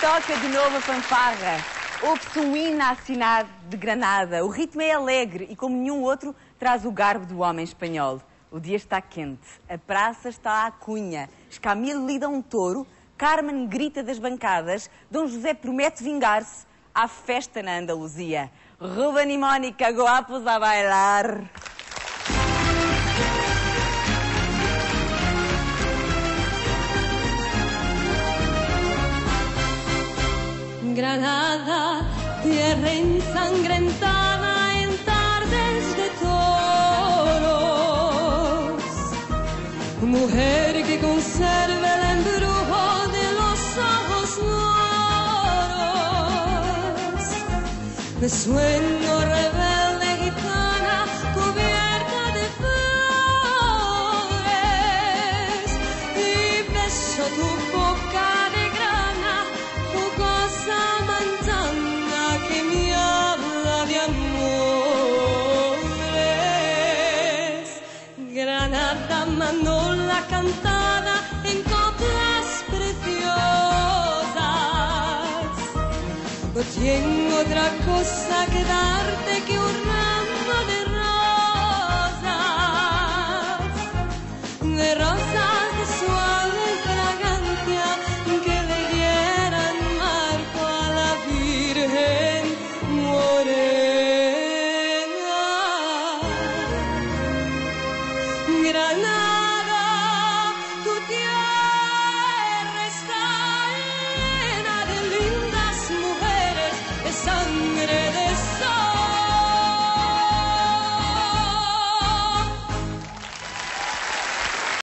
toca de novo a fanfarra. Ouve-se um hino cidade de Granada. O ritmo é alegre e, como nenhum outro, traz o garbo do homem espanhol. O dia está quente, a praça está à cunha, Escamilo lida um touro, Carmen grita das bancadas, Dom José promete vingar-se. Há festa na Andaluzia. Ruben e Mónica, guapos a bailar. Granada, tierra ensangrentada en tardes de toros. Mujer que conserva el embrujo de los ojos moros. De sueño Manola cantada en coplas preciosas. Pues no tengo otra cosa que darte que un ramo de rosas, de rosas de suave fragancia que le dieran marco a la Virgen morena.